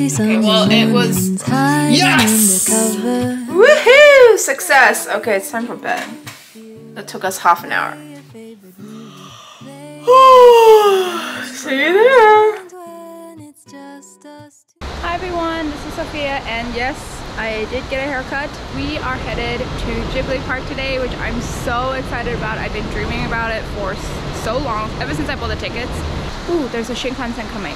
Okay, well, it was yes. Woohoo! Success. Okay, it's time for bed. That took us half an hour. See you there. Hi everyone, this is Sophia, and yes, I did get a haircut. We are headed to Ghibli Park today, which I'm so excited about. I've been dreaming about it for so long, ever since I bought the tickets. Ooh, there's a Shinkansen coming.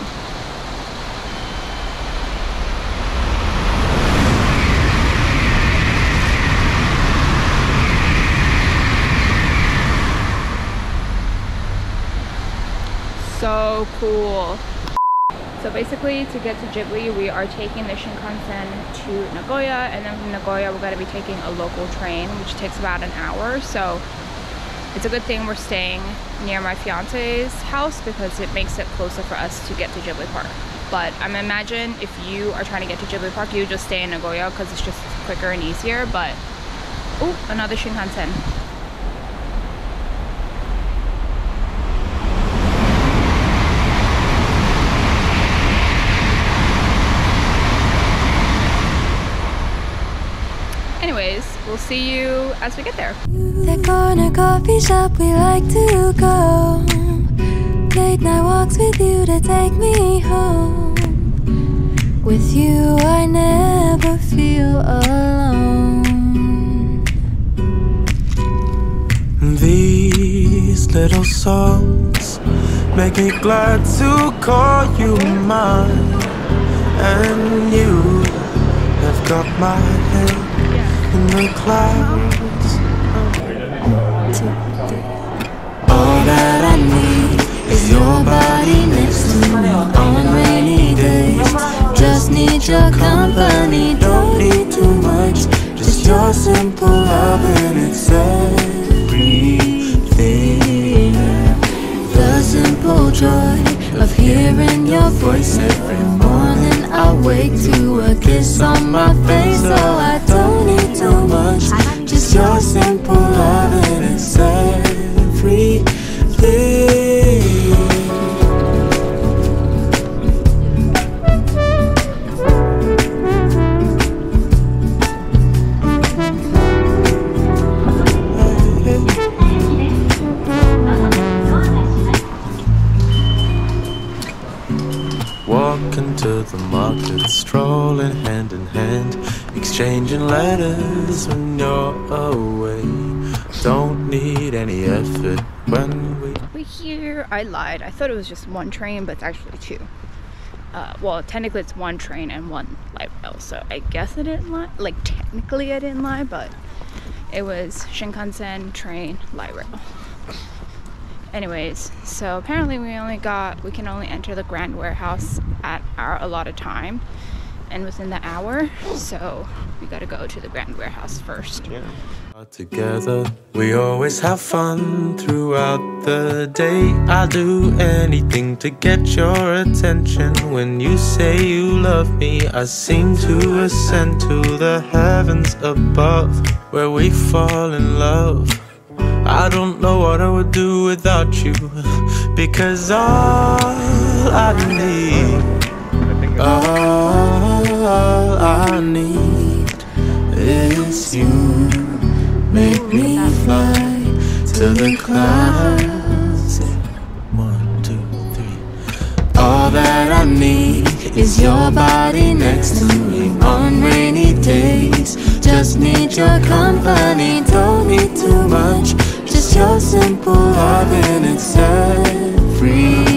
So cool. So basically to get to Ghibli, we are taking the Shinkansen to Nagoya and then from Nagoya we're going to be taking a local train which takes about an hour. So it's a good thing we're staying near my fiance's house because it makes it closer for us to get to Ghibli Park. But I'm imagine if you are trying to get to Ghibli Park, you just stay in Nagoya because it's just quicker and easier. But, oh, another Shinkansen. Anyways, we'll see you as we get there. The corner coffee shop we like to go. Late night walks with you to take me home. With you, I never feel alone. These little songs make me glad to call you mine. And you have got my hand in the clouds. All that I need is your body next to me on rainy days. Just need your company, don't need too much. Just your simple love and it's everything. The simple joy of hearing your voice every morning. I wake to a kiss on my face, so I don't need too much. Just your simple love and it's I lied. I thought it was just one train, but it's actually two. Uh, well, technically it's one train and one light rail, so I guess I didn't lie. Like technically I didn't lie, but it was Shinkansen train light rail anyways so apparently we only got we can only enter the grand warehouse at our allotted time and within the hour so we got to go to the grand warehouse first yeah. Together, we always have fun throughout the day. I'll do anything to get your attention. When you say you love me, I seem to ascend to the heavens above, where we fall in love. I don't know what I would do without you Because all I need All I need is you Make me fly to the clouds. One, two, three. All that I need is your body next to me on rainy days. Just need your company, don't need too much. Just your simple love and it's everything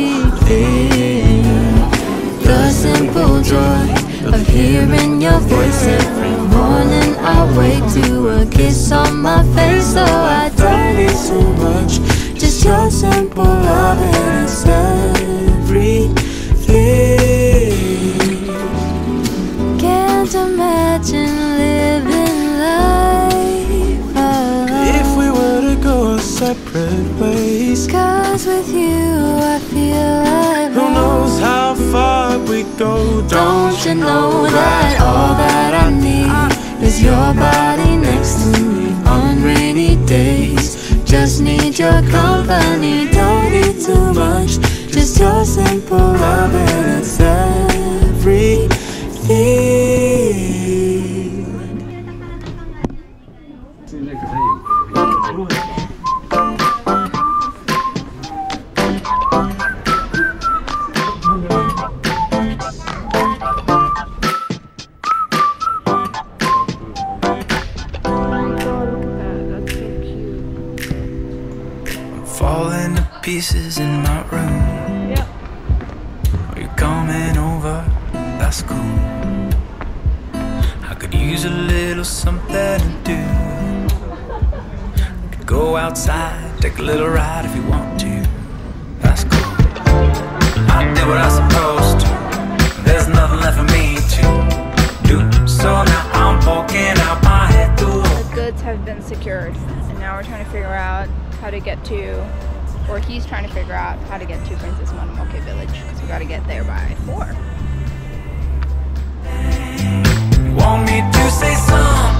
Don't you know that all that I need is your body next to me on rainy days? Just need your company, don't need too much. Just your simple love and it's something to do. Go outside, take a little ride if you want to. That's cool. I did what I was supposed to. There's nothing left for me to do. So now I'm poking out my head through. The goods have been secured, and now we're trying to figure out how to get to, or he's trying to figure out how to get to Princess Mononoke Village because we got to get there by four. Want me to say something?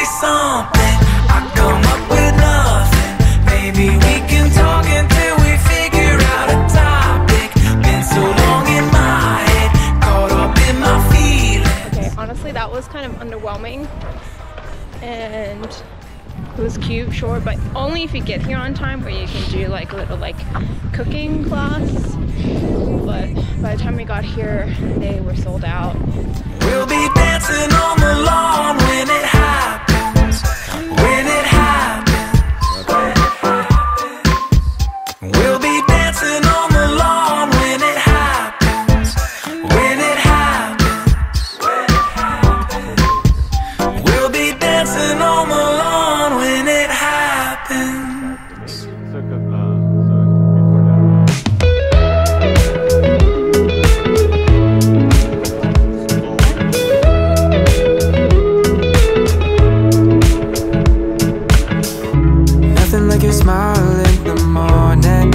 Say something? I come up with nothing. Maybe we can talk until we figure out a topic. Been so long in my head, caught up in my feelings. Okay, honestly, that was kind of underwhelming. And it was cute, sure, but only if you get here on time where you can do like a little like cooking class. But by the time we got here, they were sold out. We'll be dancing on the lawn when it smile in the morning.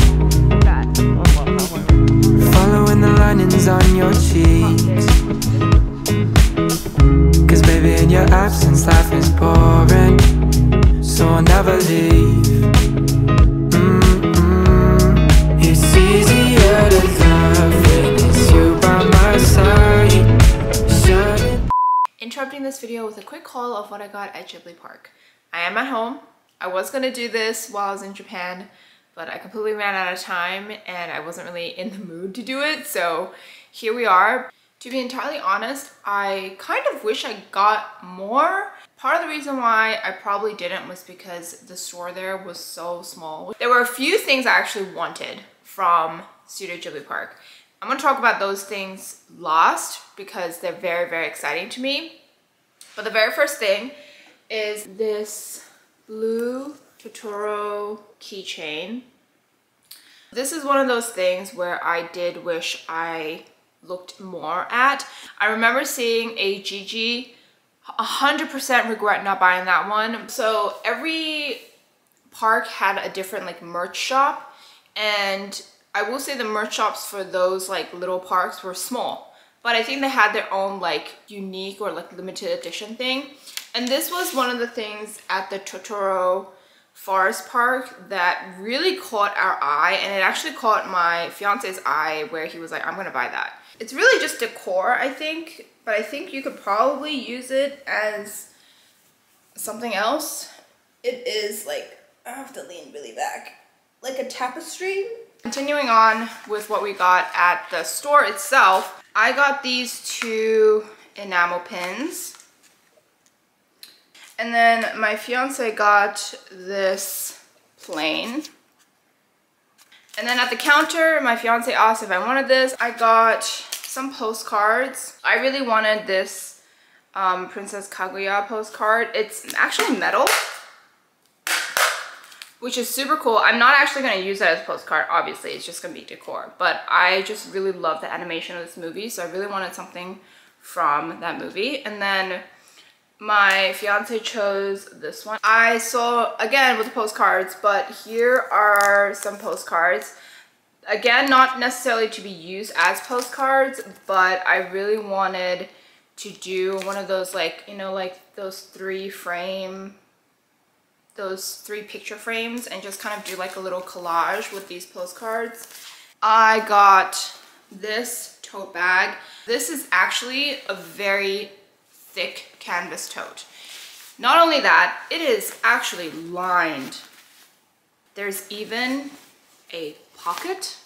Following the linings on your cheeks. Cause baby, in your absence, life is boring. So I'll never leave. Mm-mm. It's easier to love when it's you by my side. Interrupting this video with a quick haul of what I got at Ghibli Park. I am at home. I was gonna do this while I was in Japan, but I completely ran out of time and I wasn't really in the mood to do it, so here we are. To be entirely honest, I kind of wish I got more. Part of the reason why I probably didn't was because the store there was so small. There were a few things I actually wanted from Studio Ghibli Park. I'm gonna talk about those things last because they're very, very exciting to me. But the very first thing is this blue Totoro keychain. This is one of those things where I did wish I looked more at. I remember seeing a Jiji 100% regret not buying that one. So every park had a different like merch shop and I will say the merch shops for those like little parks were small but I think they had their own like unique or like limited edition thing and this was one of the things at the Totoro Forest Park that really caught our eye and it actually caught my fiance's eye where he was like I'm gonna buy that. It's really just decor I think but I think you could probably use it as something else. It is like I have to lean really back. Like a tapestry. Continuing on with what we got at the store itself I got these two enamel pins and then my fiance got this plane and then at the counter my fiance asked if I wanted this I got some postcards. I really wanted this um, Princess Kaguya postcard. It's actually metal, which is super cool. I'm not actually going to use that as a postcard, obviously. It's just going to be decor. But I just really love the animation of this movie, so I really wanted something from that movie. And then my fiance chose this one. I saw, again, with the postcards, but here are some postcards. Again, not necessarily to be used as postcards, but I really wanted to do one of those like, you know, like those three frame, those three picture frames and just kind of do like a little collage with these postcards. I got this tote bag. This is actually a very thick canvas tote. Not only that, it is actually lined. There's even a pocket.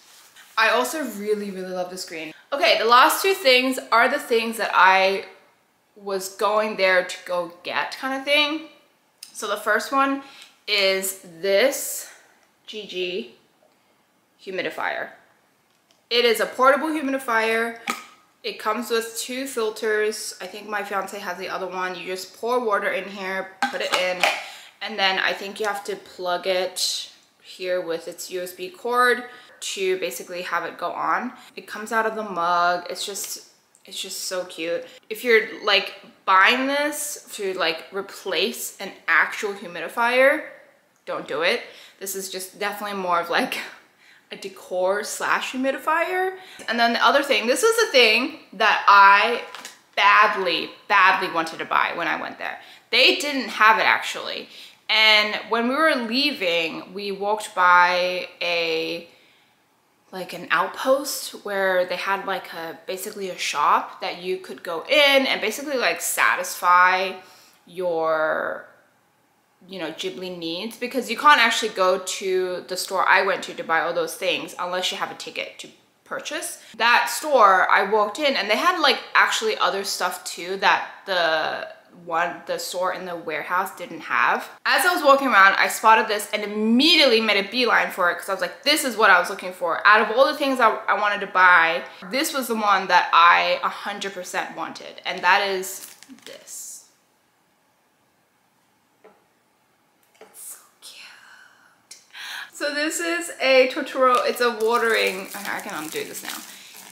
I also really, really love this green. Okay, the last two things are the things that I was going there to go get kind of thing. So the first one is this Jiji humidifier. It is a portable humidifier. It comes with two filters. I think my fiance has the other one. You just pour water in here, put it in, and then I think you have to plug it here with its USB cord to basically have it go on. It comes out of the mug. It's just it's just so cute. If you're like buying this to like replace an actual humidifier, don't do it. This is just definitely more of like a decor slash humidifier. And then the other thing, this was a thing that I badly, badly wanted to buy when I went there. They didn't have it actually. And when we were leaving, we walked by a like an outpost where they had like a basically a shop that you could go in and basically like satisfy your you know ghibli needs because you can't actually go to the store i went to to buy all those things unless you have a ticket to purchase that store i walked in and they had like actually other stuff too that the one the store in the warehouse didn't have. As I was walking around, I spotted this and immediately made a beeline for it because I was like, this is what I was looking for. Out of all the things I, I wanted to buy, this was the one that I 100% wanted. And that is this. It's so cute. So this is a Totoro, it's a watering, I can undo this now.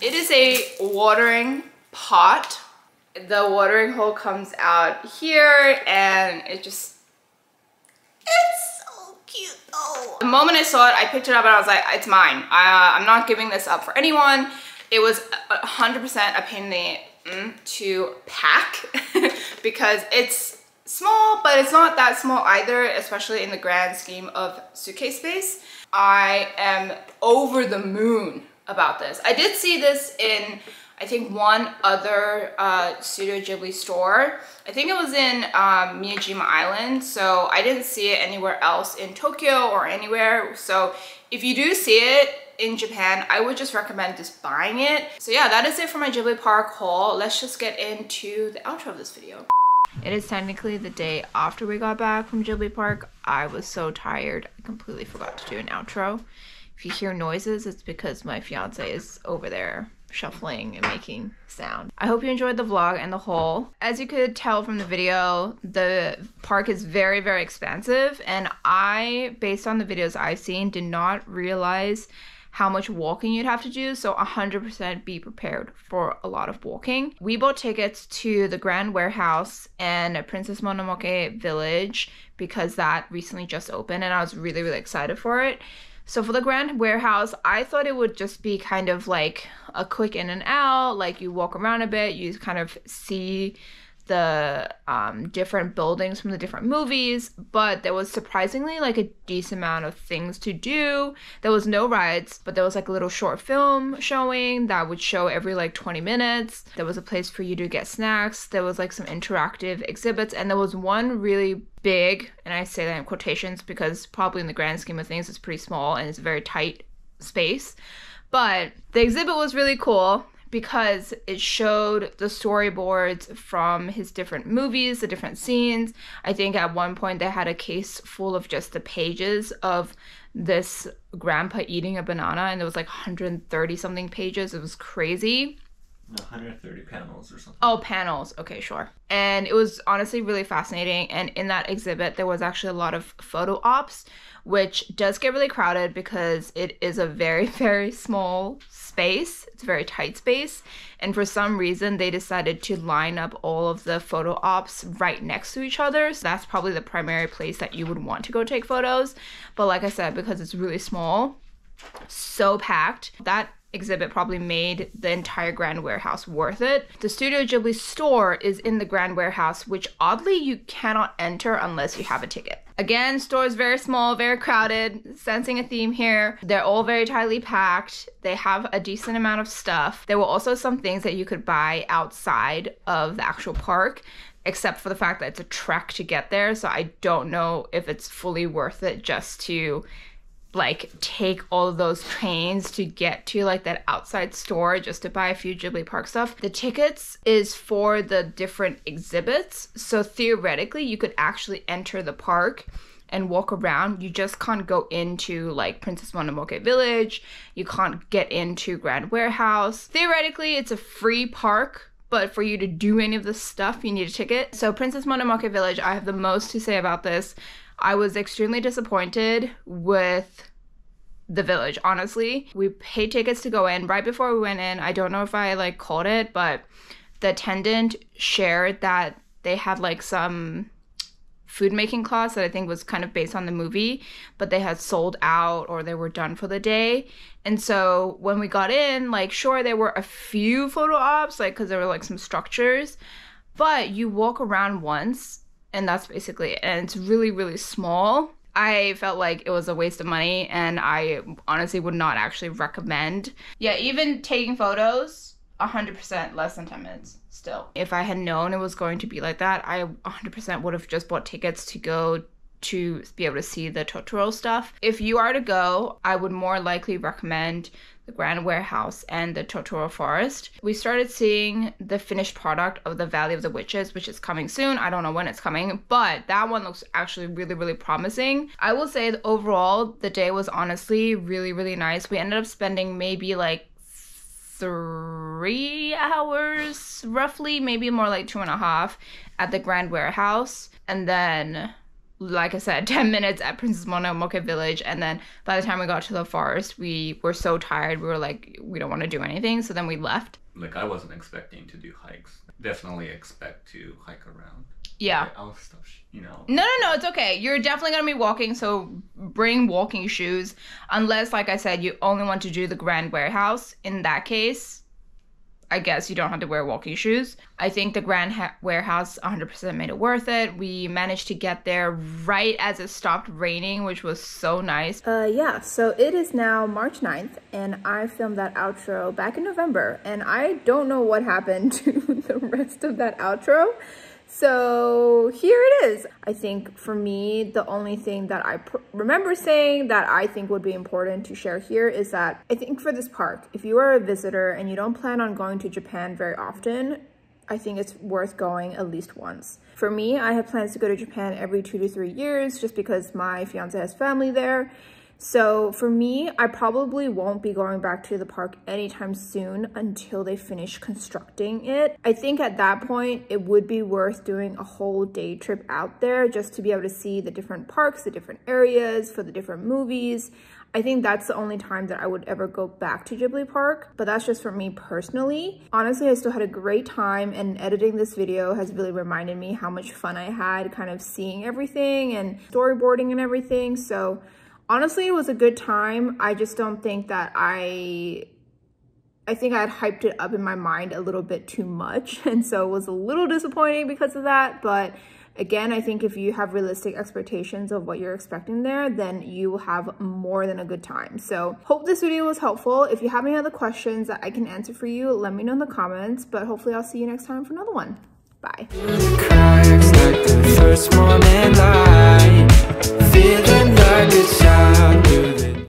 It is a watering pot. The watering hole comes out here and it just it's so cute the moment i saw it i picked it up and i was like it's mine. Uh, i'm not giving this up for anyone. It was 100% a pain in the mm, to pack because it's small but it's not that small either especially in the grand scheme of suitcase space i am over the moon about this i did see this in I think one other uh, Studio Ghibli store. I think it was in um, Miyajima Island, so I didn't see it anywhere else in Tokyo or anywhere. So if you do see it in Japan, I would just recommend just buying it. So yeah, that is it for my Ghibli Park haul. Let's just get into the outro of this video. It is technically the day after we got back from Ghibli Park. I was so tired, I completely forgot to do an outro. If you hear noises, it's because my fiance is over there shuffling and making sound. I hope you enjoyed the vlog and the haul. As you could tell from the video, the park is very, very expansive and I, based on the videos I've seen, did not realize how much walking you'd have to do. So 100% be prepared for a lot of walking. We bought tickets to the Grand Warehouse and Princess Mononoke Village because that recently just opened and I was really, really excited for it. So for the Grand Warehouse, I thought it would just be kind of like a quick in and out, like you walk around a bit, you kind of see the um, different buildings from the different movies, but there was surprisingly like a decent amount of things to do. There was no rides, but there was like a little short film showing that would show every like 20 minutes. There was a place for you to get snacks. There was like some interactive exhibits, and there was one really big, and I say that in quotations because probably in the grand scheme of things, it's pretty small and it's a very tight space. But the exhibit was really cool because it showed the storyboards from his different movies, the different scenes. I think at one point they had a case full of just the pages of this grandpa eating a banana, and there was like 130 something pages. It was crazy. 130 panels or something. Oh, panels. Okay, sure. And it was honestly really fascinating. And in that exhibit, there was actually a lot of photo ops, which does get really crowded because it is a very, very small space. It's a very tight space. And for some reason, they decided to line up all of the photo ops right next to each other. So that's probably the primary place that you would want to go take photos. But like I said, because it's really small, so packed. That exhibit probably made the entire Grand Warehouse worth it. The Studio Ghibli store is in the Grand Warehouse, which oddly you cannot enter unless you have a ticket. Again, store is very small, very crowded, sensing a theme here. They're all very tightly packed. They have a decent amount of stuff. There were also some things that you could buy outside of the actual park except for the fact that it's a trek to get there. So I don't know if it's fully worth it just to like take all of those trains to get to like that outside store just to buy a few Ghibli Park stuff. The tickets is for the different exhibits. So theoretically, you could actually enter the park and walk around. You just can't go into like Princess Mononoke Village. You can't get into Grand Warehouse. Theoretically, it's a free park, but for you to do any of this stuff, you need a ticket. So Princess Mononoke Village, I have the most to say about this. I was extremely disappointed with the village, honestly. We paid tickets to go in. Right before we went in, I don't know if I like called it, but the attendant shared that they had like some food making class that I think was kind of based on the movie, but they had sold out or they were done for the day. And so when we got in, like, sure, there were a few photo ops, like, because there were like some structures, but you walk around once and that's basically it. And it's really, really small. I felt like it was a waste of money and I honestly would not actually recommend. Yeah, even taking photos, 100% less than 10 minutes still. If I had known it was going to be like that, I 100% would have just bought tickets to go to be able to see the Totoro stuff. If you are to go, I would more likely recommend the Grand Warehouse and the Totoro Forest. We started seeing the finished product of the Valley of the Witches, which is coming soon. I don't know when it's coming, but that one looks actually really, really promising. I will say overall, the day was honestly really, really nice. We ended up spending maybe like three hours roughly maybe more like two and a half at the grand warehouse and then like I said, 10 minutes at Princess Mononoke Village. And then by the time we got to the forest, we were so tired. We were like, we don't want to do anything. So then we left. Like I wasn't expecting to do hikes. Definitely expect to hike around. Yeah. I'll stuff, you know. No, no, no, it's okay. You're definitely going to be walking. So bring walking shoes. Unless, like I said, you only want to do the Grand Warehouse. In that case, I guess you don't have to wear walking shoes. I think the Grand ha- Warehouse 100% made it worth it. We managed to get there right as it stopped raining, which was so nice. Uh, yeah, so it is now March 9th, and I filmed that outro back in November, and I don't know what happened to the rest of that outro. So here it is. I think for me, the only thing that I remember saying that I think would be important to share here is that I think for this park, if you are a visitor and you don't plan on going to Japan very often, I think it's worth going at least once. For me, I have plans to go to Japan every two to three years just because my fiance has family there. So for me, I probably won't be going back to the park anytime soon until they finish constructing it. I think at that point, it would be worth doing a whole day trip out there just to be able to see the different parks, the different areas for the different movies. I think that's the only time that I would ever go back to Ghibli Park, but that's just for me personally. Honestly, I still had a great time and editing this video has really reminded me how much fun I had kind of seeing everything and storyboarding and everything. So honestly, it was a good time. I just don't think that I I think I had hyped it up in my mind a little bit too much. And so it was a little disappointing because of that. But again, I think if you have realistic expectations of what you're expecting there, then you will have more than a good time. So hope this video was helpful. If you have any other questions that I can answer for you, let me know in the comments. But hopefully I'll see you next time for another one. Bye. Feeling like child through the